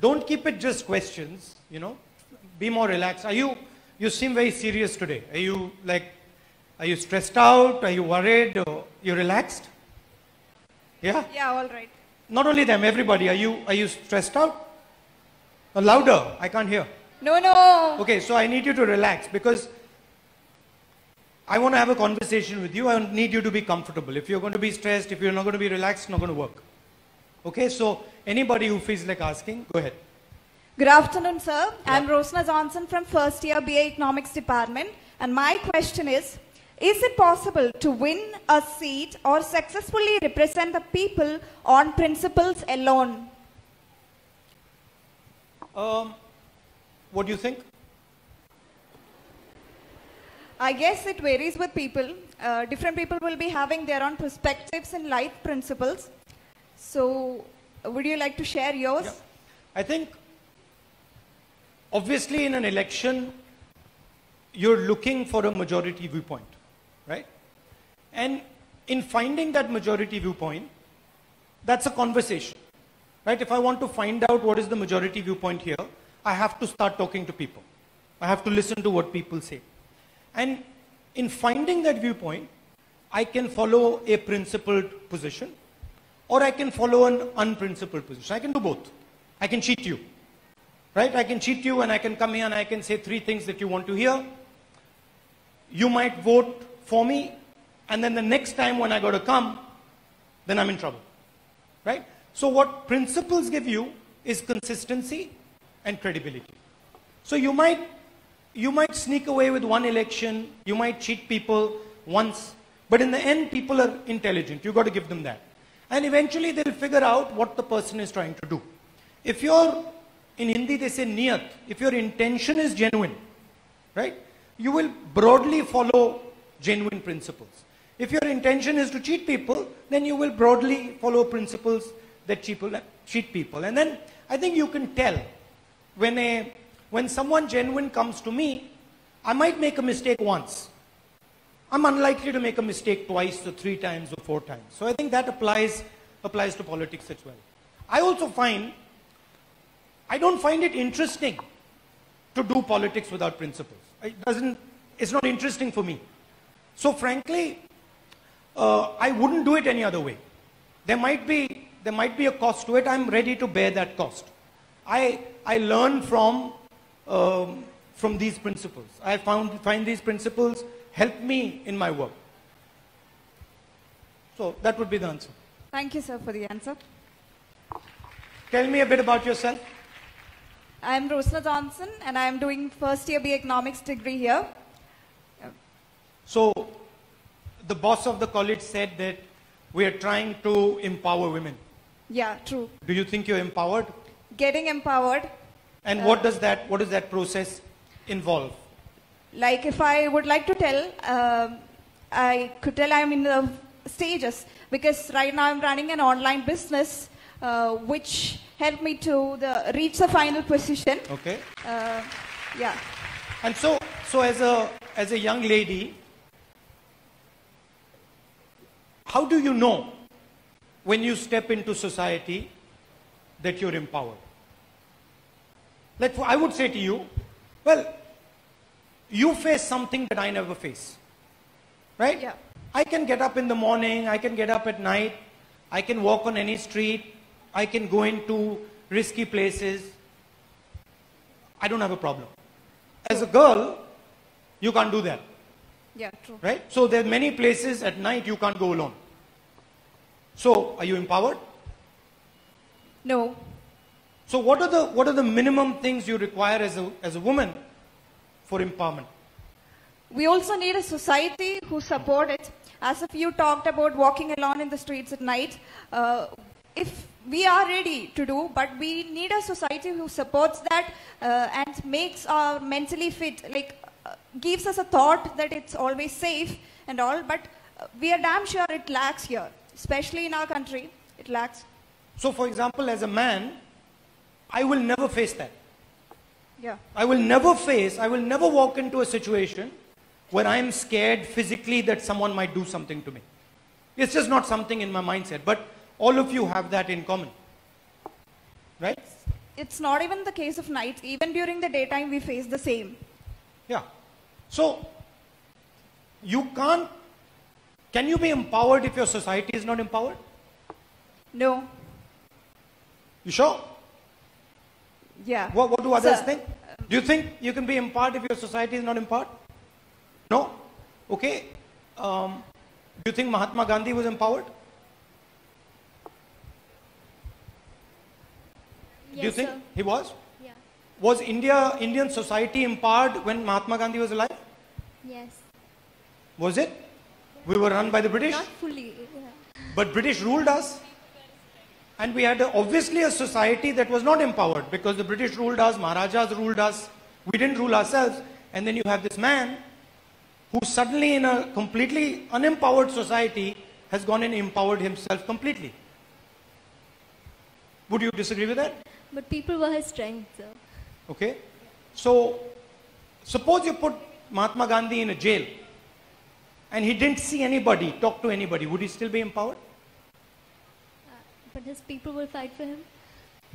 don't keep it just questions, you know. Be more relaxed. Are you, you seem very serious today. Are you like, are you stressed out? Are you worried? Or you relaxed? Yeah? Yeah, all right. Not only them, everybody. Are you, are you stressed out? Or louder. I can't hear. No, no. Okay, so I need you to relax because I want to have a conversation with you. I need you to be comfortable. If you're going to be stressed, if you're not going to be relaxed, it's not going to work. Okay, so anybody who feels like asking, go ahead. Good afternoon, sir. I'm Rosna Johnson from first year BA Economics Department. And my question is, is it possible to win a seat or successfully represent the people on principles alone? Um, what do you think? I guess it varies with people. Uh, different people will be having their own perspectives and life principles. So, would you like to share yours? Yeah. I think, obviously, in an election, you're looking for a majority viewpoint, right? And in finding that majority viewpoint, that's a conversation, right? If I want to find out what is the majority viewpoint here, I have to start talking to people. I have to listen to what people say. And in finding that viewpoint, I can follow a principled position or I can follow an unprincipled position. I can do both. I can cheat you. Right? I can cheat you and I can come here and I can say three things that you want to hear. You might vote for me and then the next time when I got to come, then I'm in trouble. Right? So what principles give you is consistency and credibility. So you might you might sneak away with one election, you might cheat people once, but in the end, people are intelligent. You've got to give them that. And eventually, they'll figure out what the person is trying to do. If you're, in Hindi, they say niyat, if your intention is genuine, right, you will broadly follow genuine principles. If your intention is to cheat people, then you will broadly follow principles that cheat people. And then I think you can tell when a when someone genuine comes to me, I might make a mistake once. I'm unlikely to make a mistake twice or three times or four times. So I think that applies, applies to politics as well. I also find, I don't find it interesting to do politics without principles. It doesn't, it's not interesting for me. So frankly, uh, I wouldn't do it any other way. There might be, there might be a cost to it. I'm ready to bear that cost. I, I learn from um, from these principles. I found, find these principles help me in my work. So that would be the answer. Thank you, sir, for the answer. Tell me a bit about yourself. I'm Rosna Johnson, and I'm doing first year B economics degree here. So, the boss of the college said that we are trying to empower women. Yeah, true. Do you think you're empowered? Getting empowered and what uh, does that, what does that process involve? Like if I would like to tell, uh, I could tell I'm in the stages because right now I'm running an online business uh, which helped me to the, reach the final position. Okay. Uh, yeah. And so, so as a, as a young lady, how do you know when you step into society that you're empowered? Like I would say to you, well, you face something that I never face. Right? Yeah. I can get up in the morning, I can get up at night, I can walk on any street, I can go into risky places. I don't have a problem. As a girl, you can't do that. Yeah, true. Right? So there are many places at night you can't go alone. So, are you empowered? No. So what are the, what are the minimum things you require as a, as a woman for empowerment? We also need a society who support it. As if you talked about walking alone in the streets at night, uh, if we are ready to do, but we need a society who supports that uh, and makes our mentally fit, like uh, gives us a thought that it's always safe and all, but uh, we are damn sure it lacks here, especially in our country, it lacks. So for example, as a man, I will never face that. Yeah. I will never face, I will never walk into a situation where I'm scared physically that someone might do something to me. It's just not something in my mindset. But all of you have that in common. Right? it's not even the case of nights. Even during the daytime, we face the same. Yeah. So, you can't, can you be empowered if your society is not empowered? No. You sure? Yeah. What, what do others Sir, think? Do you think you can be empowered if your society is not empowered? No? Okay. Um, do you think Mahatma Gandhi was empowered? Yes, do you think sir. he was? Yeah. Was India, Indian society empowered when Mahatma Gandhi was alive? Yes. Was it? We were run by the British, Not fully. Yeah. but British ruled us. And we had a, obviously a society that was not empowered because the British ruled us, Maharajas ruled us, we didn't rule ourselves. And then you have this man who suddenly in a completely unempowered society has gone and empowered himself completely. Would you disagree with that? But people were his strength, sir. Okay. So, suppose you put Mahatma Gandhi in a jail and he didn't see anybody, talk to anybody, would he still be empowered? But his people will fight for him.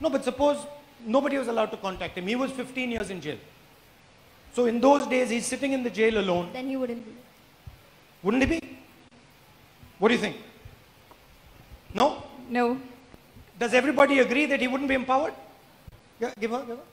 No, but suppose nobody was allowed to contact him. He was 15 years in jail. So in those days, he's sitting in the jail alone. Then he wouldn't be. Wouldn't he be? What do you think? No? No. Does everybody agree that he wouldn't be empowered? Yeah, give her, give her.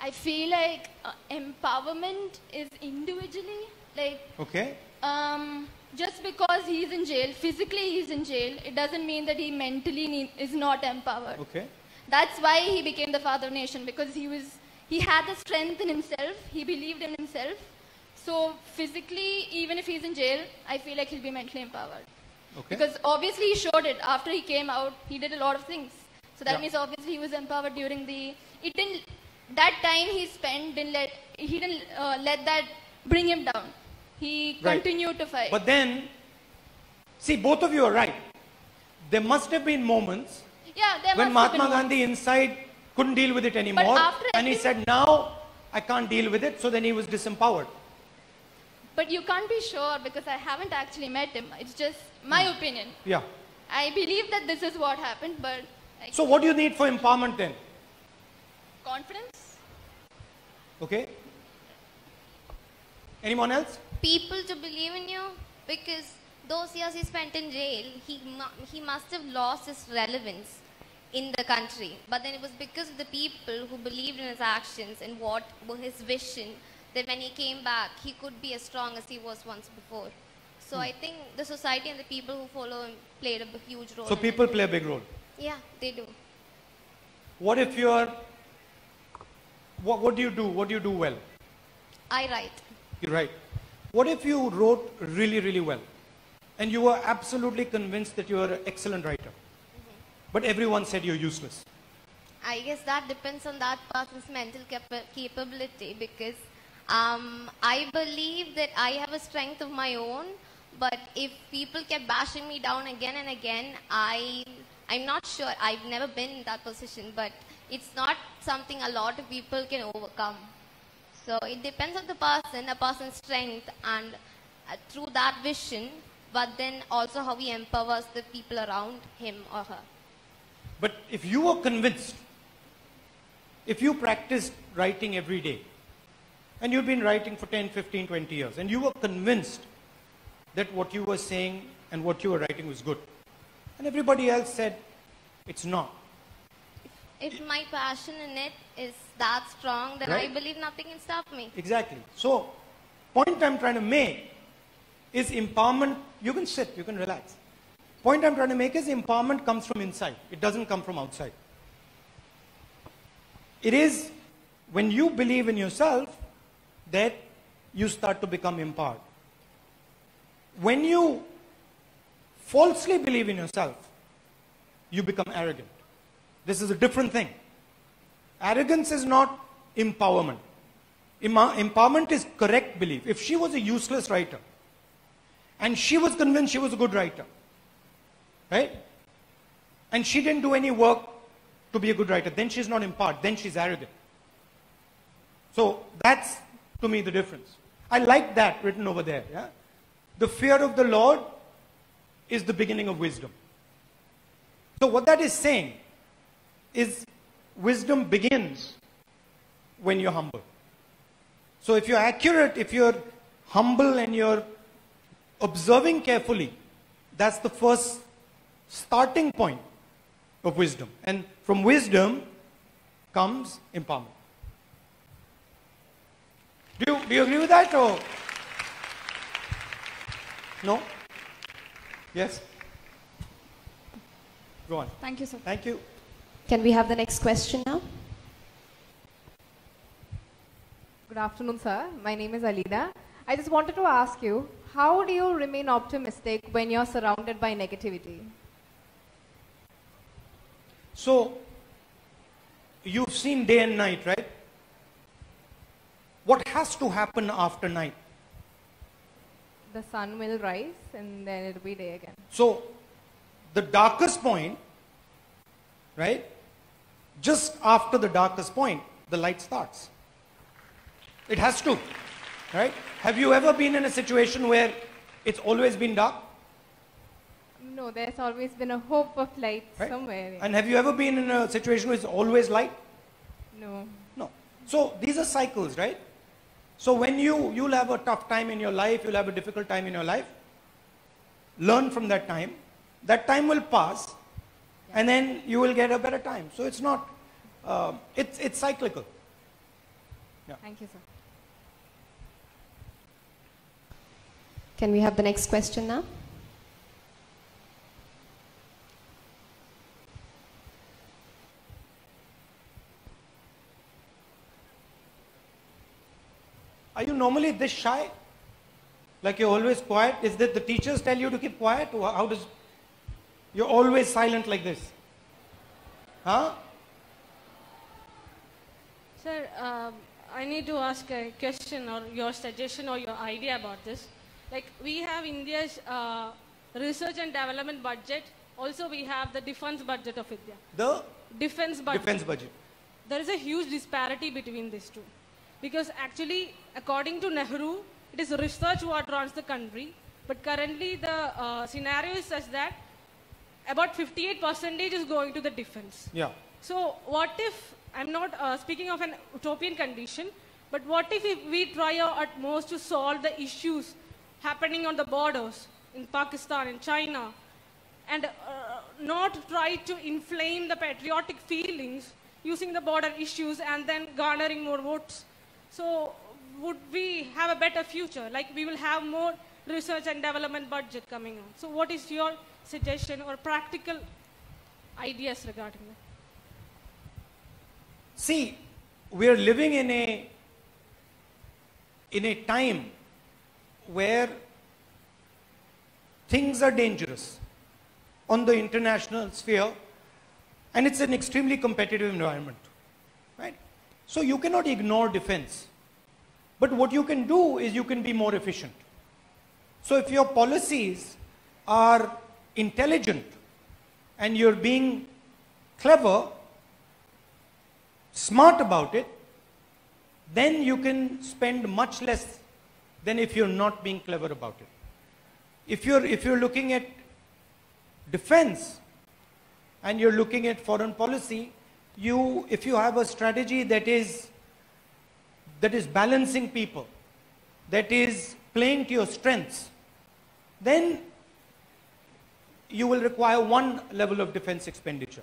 I feel like uh, empowerment is individually like Okay. um, just because he's in jail, physically he's in jail, it doesn't mean that he mentally need, is not empowered. Okay. That's why he became the father of nation because he was he had the strength in himself. He believed in himself. So physically, even if he's in jail, I feel like he'll be mentally empowered. Okay. Because obviously he showed it. After he came out, he did a lot of things. So that Yeah. means obviously he was empowered during the. It didn't. That time he spent didn't let he didn't uh, let that bring him down. He Right. continued to fight. But then, see, both of you are right. There must have been moments yeah, there when Mahatma. Gandhi inside couldn't deal with it anymore. after And he said, now I can't deal with it. So then he was disempowered. But you can't be sure because I haven't actually met him. It's just my Hmm. opinion. Yeah. I believe that this is what happened, but like, So what do you need for empowerment then? confidence. Okay. Anyone else? People to believe in you because those years he spent in jail, he, he must have lost his relevance in the country. But then it was because of the people who believed in his actions and what were his vision that when he came back, he could be as strong as he was once before. So Hmm. I think the society and the people who follow him played a huge role. So people play a big role. Yeah, they do. What if you're, what, what do you do? What do you do well? I write. You write. What if you wrote really, really well? And you were absolutely convinced that you were an excellent writer. But everyone said you're useless. I guess that depends on that person's mental capa- capability because um, I believe that I have a strength of my own. But if people kept bashing me down again and again, I I'm not sure. I've never been in that position, but it's not something a lot of people can overcome. So it depends on the person, a person's strength, and uh, through that vision, but then also how he empowers the people around him or her. But if you were convinced, if you practiced writing every day, and you've been writing for 10, 15, 20 years, and you were convinced that what you were saying and what you were writing was good, and everybody else said it's not, If my passion in it is that strong, then Right. I believe nothing can stop me. Exactly. So, point I'm trying to make is empowerment. You can sit, you can relax. Point I'm trying to make is empowerment comes from inside. It doesn't come from outside. It is when you believe in yourself that you start to become empowered. When you falsely believe in yourself, you become arrogant. This is a different thing. Arrogance is not empowerment. Empowerment is correct belief. If she was a useless writer and she was convinced she was a good writer, right? And she didn't do any work to be a good writer, then she's not empowered, then she's arrogant. So that's to me the difference. I like that written over there. Yeah? The fear of the Lord is the beginning of wisdom. So what that is saying is wisdom begins when you're humble. So if you're accurate, if you're humble and you're observing carefully, that's the first starting point of wisdom. And from wisdom comes empowerment. Do you, do you agree with that or? No? Yes? Go on. Thank you, sir. Thank you. Can we have the next question now? Good afternoon, sir. My name is Alida. I just wanted to ask you, how do you remain optimistic when you're surrounded by negativity? So, you've seen day and night, right? What has to happen after night? The sun will rise and then it'll be day again. So, the darkest point, right? Just after the darkest point, the light starts. It has to, right? Have you ever been in a situation where it's always been dark? No, there's always been a hope of light Right. somewhere. And have you ever been in a situation where it's always light? no. No. So these are cycles, right? So when you, you'll have a tough time in your life, you'll have a difficult time in your life, learn from that time. That time will pass, and then you will get a better time. So it's not, uh, it's, it's cyclical. Thank you, sir. Can we have the next question now? Are you normally this shy? Like you're always quiet? Is that the teachers tell you to keep quiet? Or how does, you're always silent like this? Huh? Sir, um, I need to ask a question or your suggestion or your idea about this. Like we have India's uh, research and development budget. Also, we have the defense budget of India. The Defense budget. defense budget. There is a huge disparity between these two. Because actually, according to Nehru, it is research what runs the country. But currently, the uh, scenario is such that about 58 percentage is going to the defense. Yeah. So what if, I'm not uh, speaking of an utopian condition, but what if, we try our utmost to solve the issues happening on the borders in Pakistan, in China, and uh, not try to inflame the patriotic feelings using the border issues and then garnering more votes. So would we have a better future? Like we will have more research and development budget coming on. So what is your suggestion or practical ideas regarding that? See, we are living in a in a time where things are dangerous on the international sphere and it's an extremely competitive environment right? So you cannot ignore defense. But what you can do is you can be more efficient. So if your policies are intelligent and you're being clever smart about it, then you can spend much less than if you're not being clever about it. If you're, if you're looking at defense and you're looking at foreign policy, you, if you have a strategy that is, that is balancing people, that is playing to your strengths, then you will require one level of defense expenditure.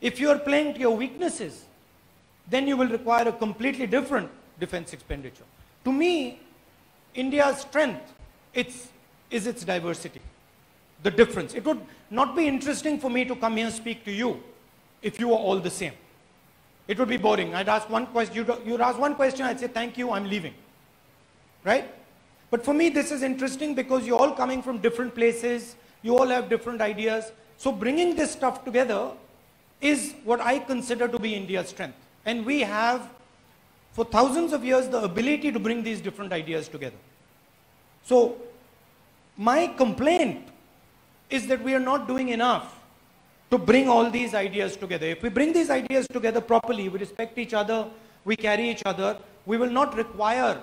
If you are playing to your weaknesses, then you will require a completely different defense expenditure. To me, India's strength it's, is its diversity, the difference. It would not be interesting for me to come here and speak to you if you were all the same. It would be boring. I'd ask one question, you'd, you'd ask one question, I'd say, thank you, I'm leaving. Right? But for me, this is interesting because you're all coming from different places, you all have different ideas. So bringing this stuff together is what I consider to be India's strength. And we have, for thousands of years, the ability to bring these different ideas together. So, my complaint is that we are not doing enough to bring all these ideas together. If we bring these ideas together properly, we respect each other, we carry each other, we will not require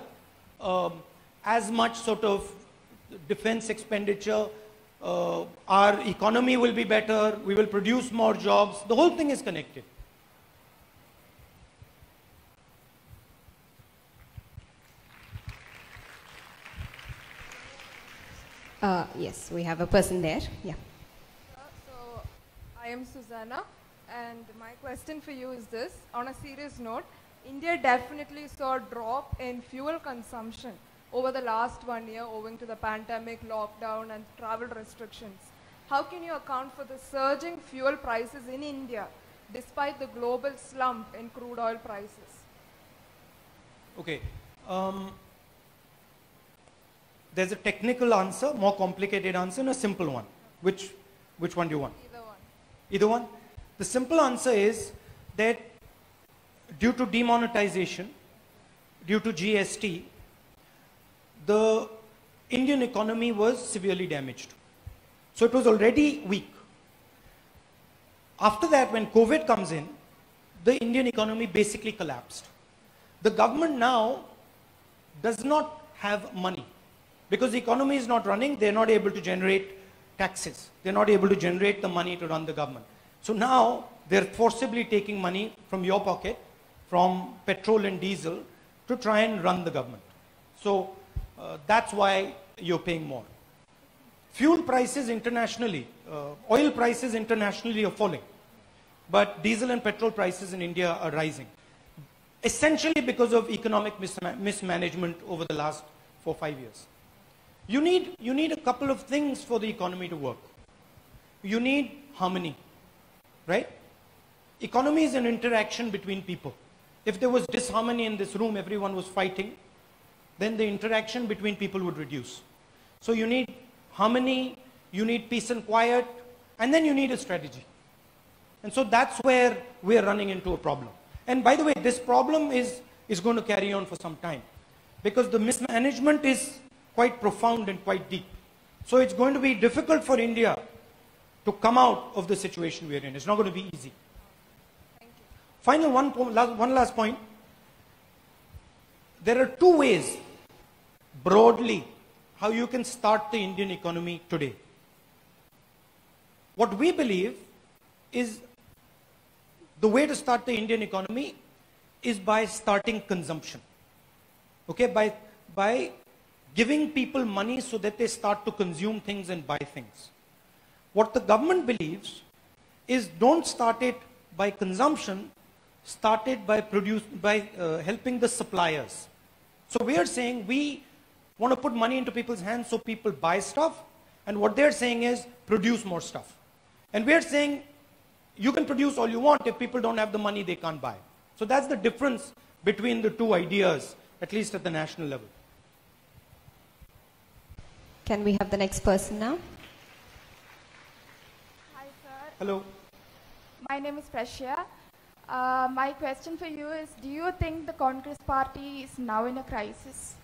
um, as much sort of defense expenditure uh, our economy will be better, we will produce more jobs. The whole thing is connected. Uh, yes, we have a person there. Yeah. So, I am Susanna, and my question for you is this. On a serious note, India definitely saw a drop in fuel consumption over the last one year owing to the pandemic, lockdown, and travel restrictions. How can you account for the surging fuel prices in India despite the global slump in crude oil prices? Okay. Um, there's a technical answer, more complicated answer, and a simple one. Which, which one do you want? Either one. Either one? The simple answer is that due to demonetization, due to GST, the Indian economy was severely damaged. So it was already weak. After that, when COVID comes in, the Indian economy basically collapsed. The government now does not have money because the economy is not running, they're not able to generate taxes. They're not able to generate the money to run the government. So now they're forcibly taking money from your pocket, from petrol and diesel, to try and run the government. So uh, that's why you're paying more. Fuel prices internationally, uh, oil prices internationally are falling. But diesel and petrol prices in India are rising. Essentially because of economic misma- mismanagement over the last four, five years. You need, you need a couple of things for the economy to work. You need harmony, right? Economy is an interaction between people. If there was disharmony in this room, everyone was fighting, then the interaction between people would reduce. So you need harmony, you need peace and quiet, and then you need a strategy. And so that's where we're running into a problem. And by the way, this problem is, is going to carry on for some time because the mismanagement is quite profound and quite deep. So it's going to be difficult for India to come out of the situation we're in. It's not going to be easy. Final one, last, one last point. There are two ways, broadly, how you can start the Indian economy today. What we believe is the way to start the Indian economy is by starting consumption. Okay, by, by giving people money so that they start to consume things and buy things. What the government believes is don't start it by consumption, start it by, produce, by uh, helping the suppliers. So we are saying we want to put money into people's hands so people buy stuff, and what they're saying is produce more stuff. And we're saying you can produce all you want. If people don't have the money, they can't buy. So that's the difference between the two ideas, at least at the national level. Can we have the next person now? Hi, sir. Hello. My name is Prashya. Uh, my question for you is Do you think the Congress party is now in a crisis?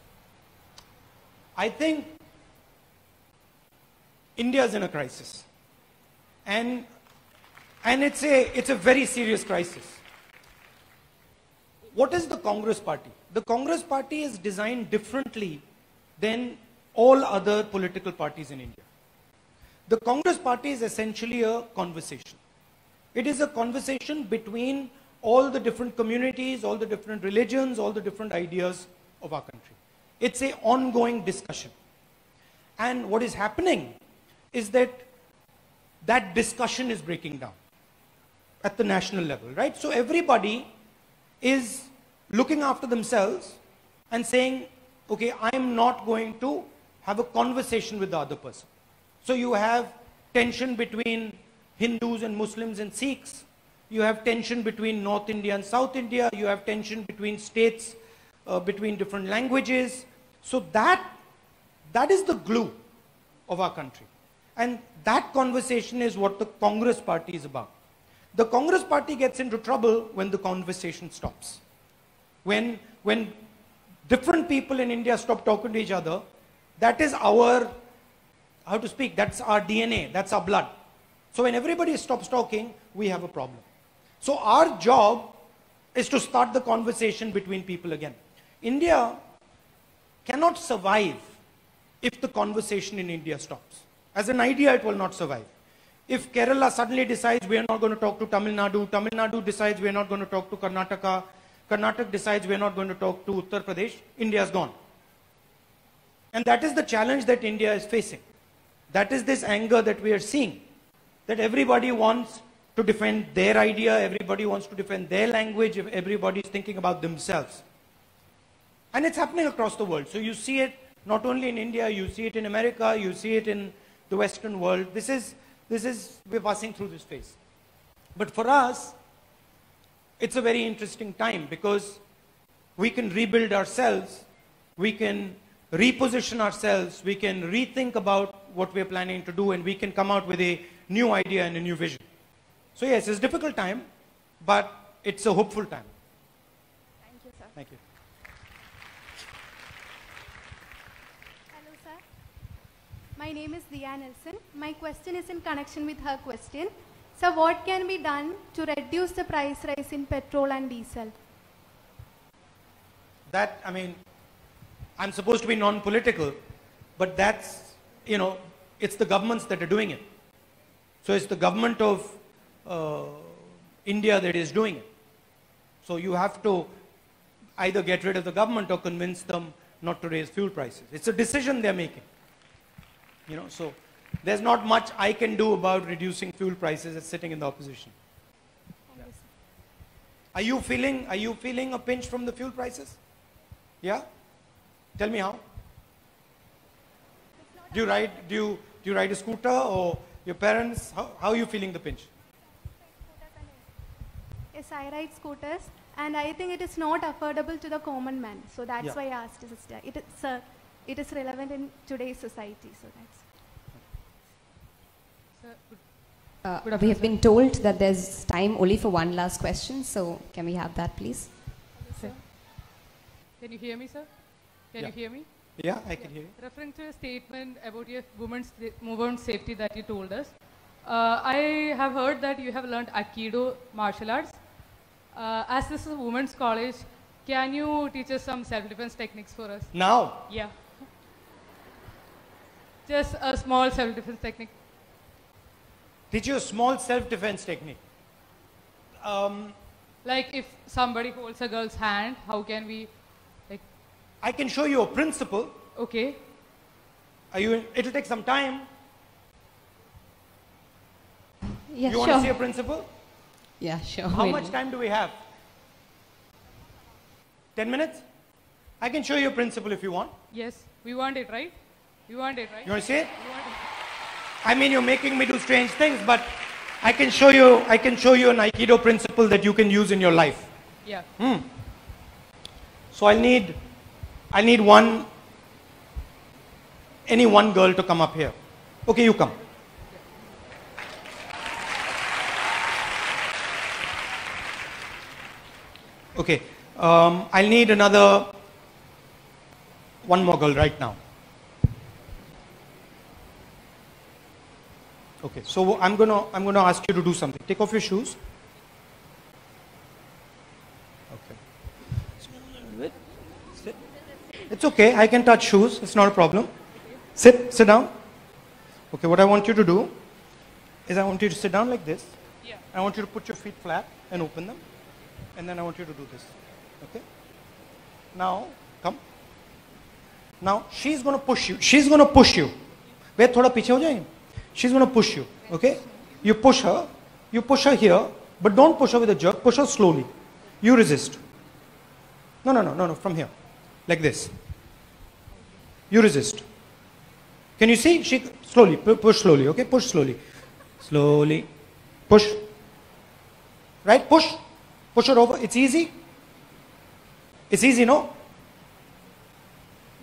I think India is in a crisis. And, and it's, a, it's a very serious crisis. What is the Congress party? The Congress party is designed differently than all other political parties in India. The Congress party is essentially a conversation. It is a conversation between all the different communities, all the different religions, all the different ideas of our country. It's a ongoing discussion. And what is happening is that that discussion is breaking down at the national level, right? So everybody is looking after themselves and saying, okay, I'm not going to have a conversation with the other person. So you have tension between Hindus and Muslims and Sikhs. You have tension between North India and South India. You have tension between states, uh, between different languages. So that, that is the glue of our country. And that conversation is what the Congress party is about. The Congress party gets into trouble when the conversation stops. When, when different people in India stop talking to each other, that is our, how to speak, that's our DNA, that's our blood. So when everybody stops talking, we have a problem. So our job is to start the conversation between people again. India cannot survive if the conversation in India stops. As an idea, it will not survive. If Kerala suddenly decides we are not going to talk to Tamil Nadu, Tamil Nadu decides we are not going to talk to Karnataka, Karnataka decides we are not going to talk to Uttar Pradesh, India is gone. And that is the challenge that India is facing. That is this anger that we are seeing. That everybody wants to defend their idea, everybody wants to defend their language, everybody is thinking about themselves. And it's happening across the world. So you see it not only in India, you see it in America, you see it in the Western world. This is, this is, we're passing through this phase. But for us, it's a very interesting time because we can rebuild ourselves, we can reposition ourselves, we can rethink about what we're planning to do, and we can come out with a new idea and a new vision. So yes, it's a difficult time, but it's a hopeful time. Thank you, sir. Thank you. Hello, sir. My name is Diya Nelson. My question is in connection with her question. So, what can be done to reduce the price rise in petrol and diesel? That, I mean, I'm supposed to be non-political, but that's, you know, it's the governments that are doing it. So it's the government of uh, India that is doing it. So you have to either get rid of the government or convince them not to raise fuel prices. It's a decision they're making. You know, so there's not much I can do about reducing fuel prices as sitting in the opposition. Yeah. Are you feeling, are you feeling a pinch from the fuel prices? Yeah? Tell me how. Do you ride, do you, do you ride a scooter or your parents, how, how are you feeling the pinch? Yes, I ride scooters, and I think it is not affordable to the common man. So that's Yeah. why I asked sister. It is, sir, it is relevant in today's society. So that's. Uh, we have been told that there's time only for one last question, so can we have that, please? Can you hear me, sir? Can Yeah. you hear me? Yeah, I can hear you. Referring to a statement about your women's movement safety that you told us, uh, I have heard that you have learned Aikido martial arts. Uh, as this is a women's college, can you teach us some self-defense techniques for us? Now? Yeah. Just a small self-defense technique. Teach you a small self-defense technique. Um, Like if somebody holds a girl's hand, how can we, like, I can show you a principle. okay, Are you, it'll take some time. Yeah, you want to see a principle? Yeah, sure. How we'll- much time do we have? 10 minutes? I can show you a principle if you want. yes, we want it, right? You want it, right? You want to see it? You want it. I mean, you're making me do strange things, but I can show you, I can show you an Aikido principle that you can use in your life. Yeah. Hmm. So I'll need, I need one, any one girl to come up here. Okay, you come. Okay, um, I'll need another, one more girl right now. Okay, so I'm gonna, I'm gonna ask you to do something. Take off your shoes. Okay. Sit. It's okay, I can touch shoes, it's not a problem. Sit, sit down. Okay, what I want you to do is I want you to sit down like this. Yeah. I want you to put your feet flat and open them. And then I want you to do this. Okay? Now, come. Now, she's going to push you. She's going to push you. वे थोड़ा पीछे हो जाएंगे she's going to push you. Okay? You push her, you push her here, but don't push her with a jerk, push her slowly. You resist. No, no, no, no, no, from here. Like this. You resist. Can you see? She slowly, push slowly, okay? Push slowly. Slowly. Push. Right? Push. Push her over. It's easy. It's easy, no?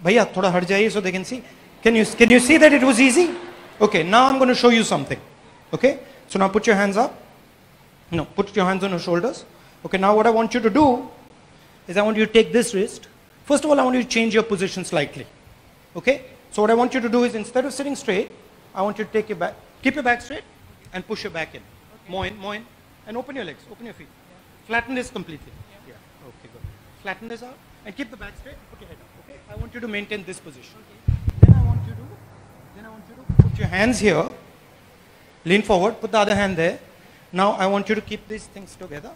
Bhaiya, thoda hard jaiye so they can see. Can you, can you see that it was easy? Okay now i'm going to show you something. Okay? So now put your hands up. No put your hands on your shoulders. Okay now what i want you to do is i want you to take this wrist. First of all i want you to change your position slightly. Okay? So what i want you to do is instead of sitting straight i want you to take your back keep your back straight and push your back in. More in more in. And open your legs open your feet. Flatten this completely. Yeah. Okay good. Flatten this out and keep the back straight put your head up. Okay? I want you to maintain this position. Then i want you to Then I want you to put your hands here. Lean forward, put the other hand there. Now I want you to keep these things together.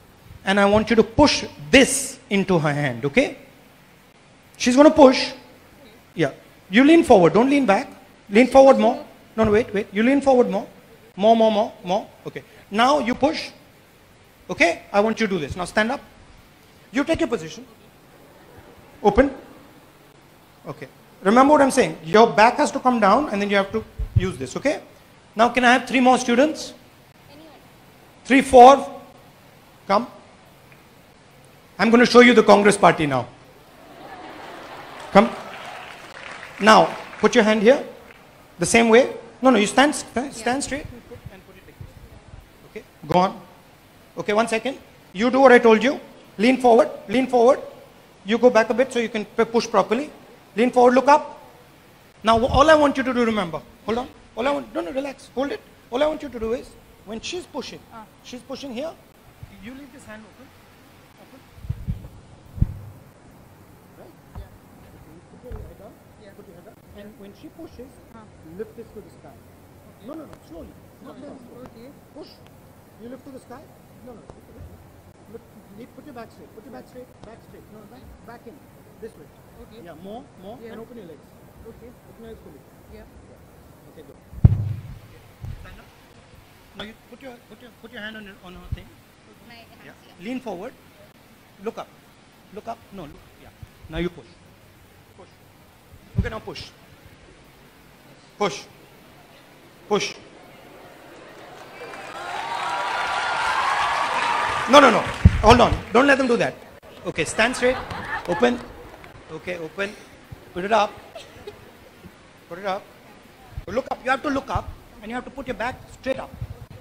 And I want you to push this into her hand, okay? She's going to push. Yeah. You lean forward, don't lean back. Lean forward more. No, no, wait, wait. You lean forward more. More, more, more, more. Okay. Now you push. Okay? I want you to do this. Now stand up. You take your position. Open. Okay. Remember what I'm saying. Your back has to come down and then you have to use this. Okay? Now can I have three more students? Three, four. Come. I'm going to show you the Congress party now. Come. Now, put your hand here. The same way. No, no, you stand, stand, stand straight. Okay, go on. Okay, one second. You do what I told you. Lean forward, lean forward. You go back a bit so you can push properly. Lean forward, look up. Now, all I want you to do, remember, hold on. All I want, no, no, relax, hold it. All I want you to do is, when she's pushing, ah. she's pushing here, you leave this hand open. Open. Right? Yeah. Put your head up. Yeah. Put your head up. And when she pushes, ah. lift this to the sky. No, no, no, slowly. Not very slowly. Okay. Push. You lift to the sky. No, no. Look, leave- put your back straight. Put your back straight. Back straight. No, back, back in. This way. Okay. Yeah, more, more, Yeah. and open your legs. Okay. Open your fully. Yeah. Okay, good. Stand up. Now you put your put your put your hand on your, on her thing. Yeah. Lean forward. Look up. Look up. No. Look. Yeah. Now you push. Push. Okay. Now push. Push. Push. No, no, no. Hold on. Don't let them do that. Okay. Stand straight. Open. Okay. Open. Put it up. Put it up. Look up. You have to look up, and you have to put your back straight up.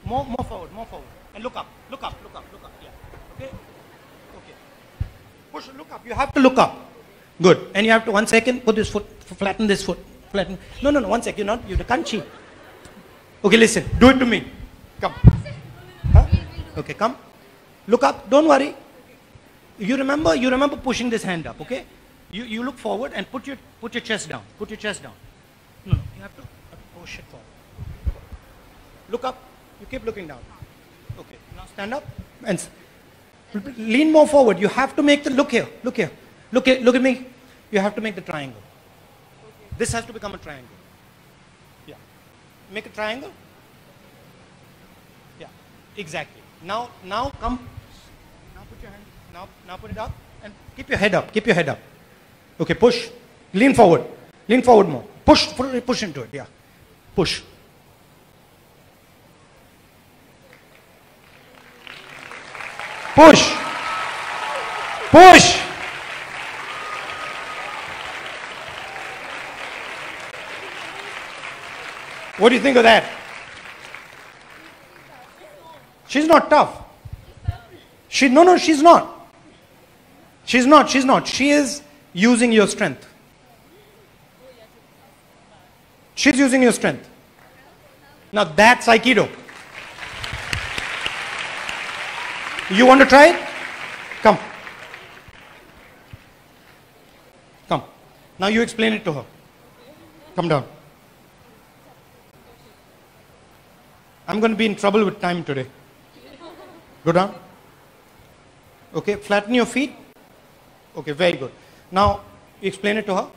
More, more forward, more forward, and look up. Look up. Look up. Look up. Yeah. Okay. Okay. Push. Look up. You have to look up. Good. And you have to one second put this foot, flatten this foot, flatten. No, no, no. One second. You're not. You can't cheat. Okay. Listen. Do it to me. Come. Huh? Okay. Come. Look up. Don't worry. You remember. You remember pushing this hand up. Okay. You you look forward and put your put your chest down. Put your chest down. No, no. You have to forward. Look up. You keep looking down. Okay. Now stand up and lean more forward. You have to make the look here. Look here. Look here. Look at me. You have to make the triangle. Okay. This has to become a triangle. Yeah. Make a triangle. Yeah. Exactly. Now now come. Now put your hand. Now now put it up and keep your head up. Keep your head up. Okay. Push. Lean forward. Lean forward more. Push. Push into it. Yeah. Push. Push. Push. What do you think of that? She's not tough. She no no she's not. She's not. She's not. She is using your strength. She's using your strength. Now that's Aikido. You want to try it? Come. Come. Now you explain it to her. Come down. I'm going to be in trouble with time today. Go down. Okay, flatten your feet. Okay, very good. Now, explain it to her.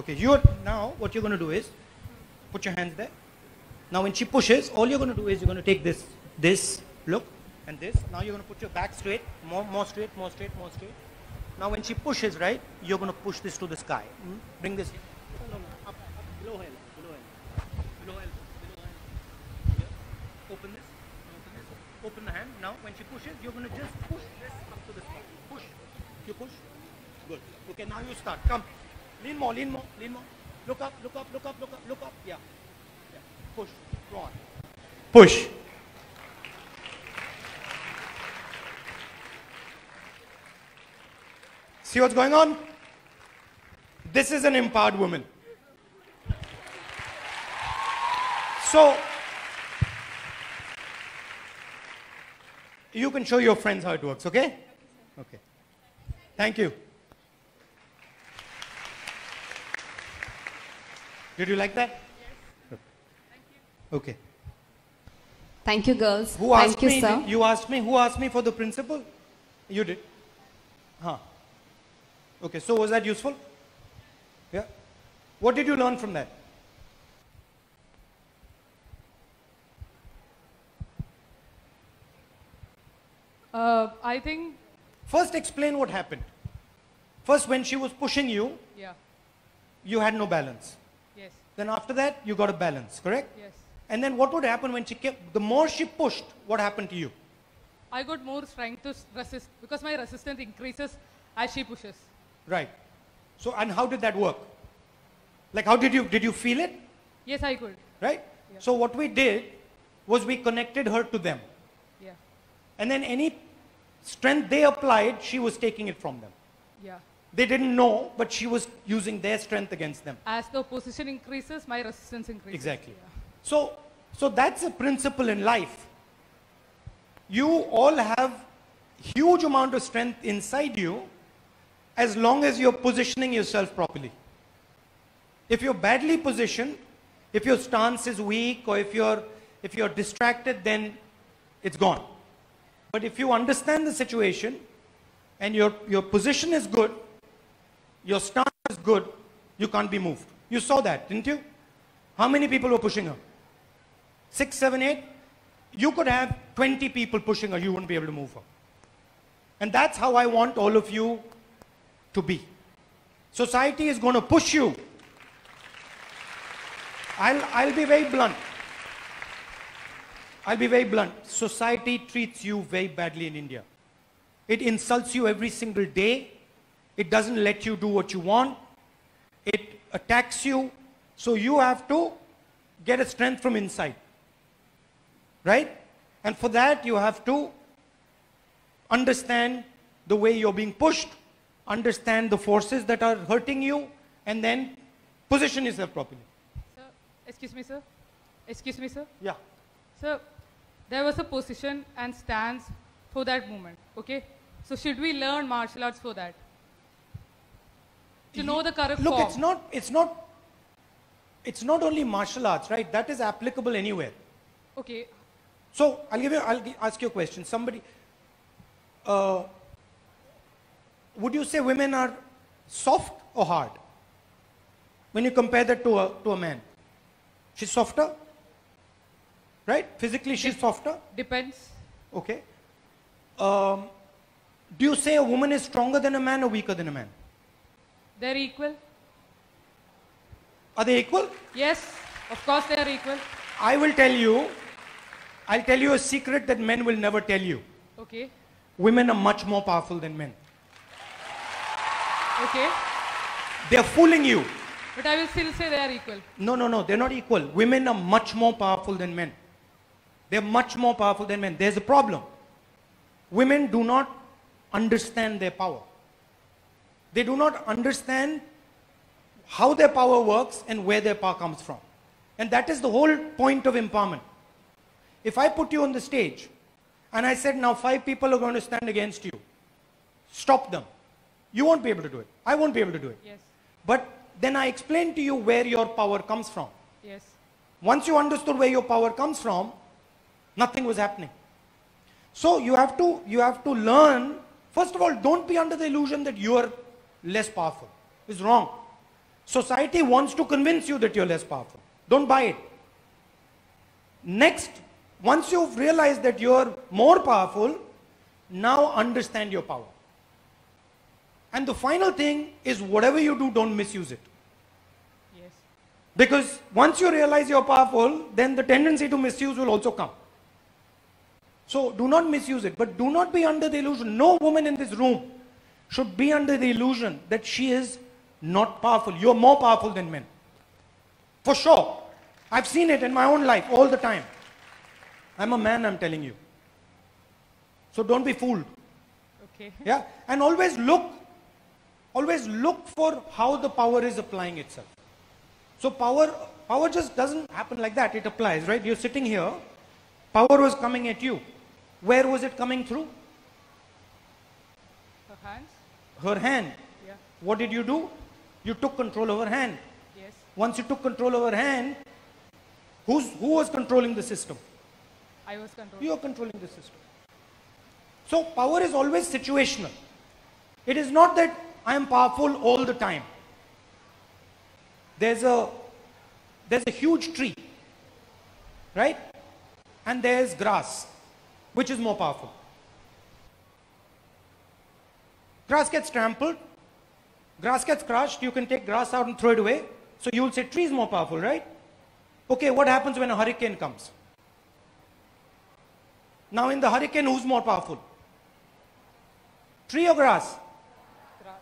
Okay, you're now what you're going to do is put your hands there. Now, when she pushes, all you're going to do is you're going to take this, this, look, and this. Now you're going to put your back straight, more, more straight, more straight, more straight. Now, when she pushes, right, you're going to push this to the sky. Mm? Bring this. No, no, up, up, below elbow, below elbow, below elbow, below. Open this, open this, open the hand. Now, when she pushes, you're going to just push this up to the sky. Push. You push. Good. Okay, now you start. Come. Lean more, lean more, lean more. Look up, look up, look up, look up, look up. Yeah. yeah. Push. Go on. Push. See what's going on? This is an empowered woman. So, you can show your friends how it works, okay? Okay. Thank you. Did you like that? Yes. Okay. Thank you, girls. Who Thank asked you, me? sir. You asked me. Who asked me for the principal? You did. Huh. Okay. So was that useful? Yeah. What did you learn from that? Uh, I think, First, explain what happened. First, when she was pushing you, yeah, you had no balance. Then after that, you got a balance. Correct? yes. And then what would happen when she kept? The more she pushed, what happened to you? I got more strength to resist because my resistance increases as she pushes. Right. So, and how did that work? Like, how did you did you feel it? Yes, I could. Right. So what we did was we connected her to them. Yeah, And then any strength they applied, she was taking it from them. yeah. They didn't know, but she was using their strength against them. As the opposition increases, my resistance increases. Exactly. So, so that's a principle in life. You all have huge amount of strength inside you as long as you're positioning yourself properly. If you're badly positioned, if your stance is weak or if you're if you're distracted, then it's gone. But if you understand the situation and your, your position is good, your stance is good, you can't be moved. You saw that, didn't you? How many people were pushing her? Six, seven, eight? You could have 20 people pushing her, you wouldn't be able to move her. And that's how I want all of you to be. Society is going to push you. I'll, I'll be very blunt. I'll be very blunt. Society treats you very badly in India. It insults you every single day. It doesn't let you do what you want. It attacks you. So you have to get a strength from inside. Right? And for that, you have to understand the way you're being pushed, understand the forces that are hurting you, and then position yourself properly. Sir, excuse me, sir. Excuse me, sir. Yeah. Sir, there was a position and stance for that movement. Okay. So should we learn martial arts for that? To know the correct Look, form. it's not, it's not, it's not only martial arts, right? That is applicable anywhere. Okay. So I'll give you, I'll ask you a question. Somebody, uh, would you say women are soft or hard? When you compare that to a, to a man. She's softer? Right? Physically she's softer? Depends. Okay. Um, do you say a woman is stronger than a man or weaker than a man? They're equal. Are they equal? Yes, of course they are equal. I will tell you, I'll tell you a secret that men will never tell you. Okay. Women are much more powerful than men. Okay. They're fooling you. But I will still say they are equal. No, no, no, they're not equal. Women are much more powerful than men. They're much more powerful than men. There's a problem. Women do not understand their power. They do not understand how their power works and where their power comes from. And that is the whole point of empowerment. If I put you on the stage and I said, now five people are going to stand against you, stop them. You won't be able to do it. I won't be able to do it. Yes. But then I explained to you where your power comes from. Yes. Once you understood where your power comes from, nothing was happening. So you have to you have to learn. First of all, don't be under the illusion that you are less powerful. It's wrong. Society wants to convince you that you're less powerful. Don't buy it. Next, once you've realized that you're more powerful, now understand your power. And the final thing is whatever you do, don't misuse it. Yes. Because once you realize you're powerful, then the tendency to misuse will also come. So do not misuse it, but do not be under the illusion. No woman in this room should be under the illusion that she is not powerful. You're more powerful than men. For sure. I've seen it in my own life all the time. I'm a man, I'm telling you. So don't be fooled. Okay. Yeah. And always look, always look for how the power is applying itself. So power, power just doesn't happen like that. It applies, right? You're sitting here, power was coming at you. Where was it coming through? Her hands. Her hand. Yeah. What did you do? You took control of her hand. Yes. Yes. Once you took control over hand, who's, who was controlling the system? I was controlling. You are controlling the system. So power is always situational. It is not that I am powerful all the time. There's a, there's a huge tree, right? And there's grass, which is more powerful. Grass gets trampled, grass gets crushed, you can take grass out and throw it away. So you will say tree is more powerful, right? Okay, what happens when a hurricane comes? Now in the hurricane, who's more powerful? Tree or grass?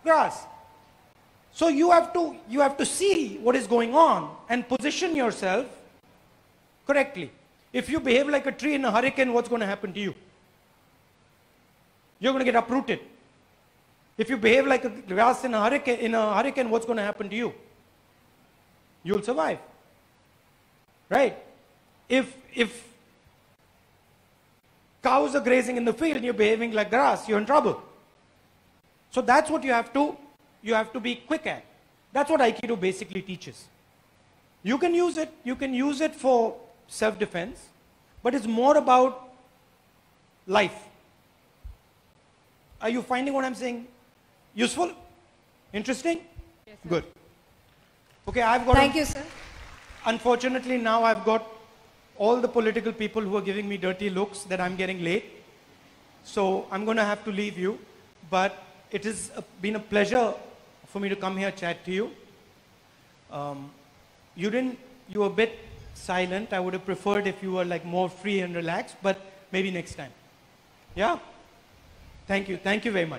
Grass. So you have to, you have to see what is going on and position yourself correctly. If you behave like a tree in a hurricane, what's going to happen to you? You're going to get uprooted. If you behave like a grass in a hurricane, in a hurricane, what's going to happen to you? You'll survive. Right? If, if cows are grazing in the field and you're behaving like grass, you're in trouble. So that's what you have to, you have to be quick at. That's what Aikido basically teaches. You can use it, you can use it for self-defense, but it's more about life. Are you finding what I'm saying useful? Interesting? Good. Okay, I've got. Thank a- you, sir. Unfortunately, now I've got all the political people who are giving me dirty looks that I'm getting late. So I'm going to have to leave you. But it has been a pleasure for me to come here chat to you. Um, you didn't, you were a bit silent. I would have preferred if you were like more free and relaxed, but maybe next time. Yeah? Thank you. Thank you very much.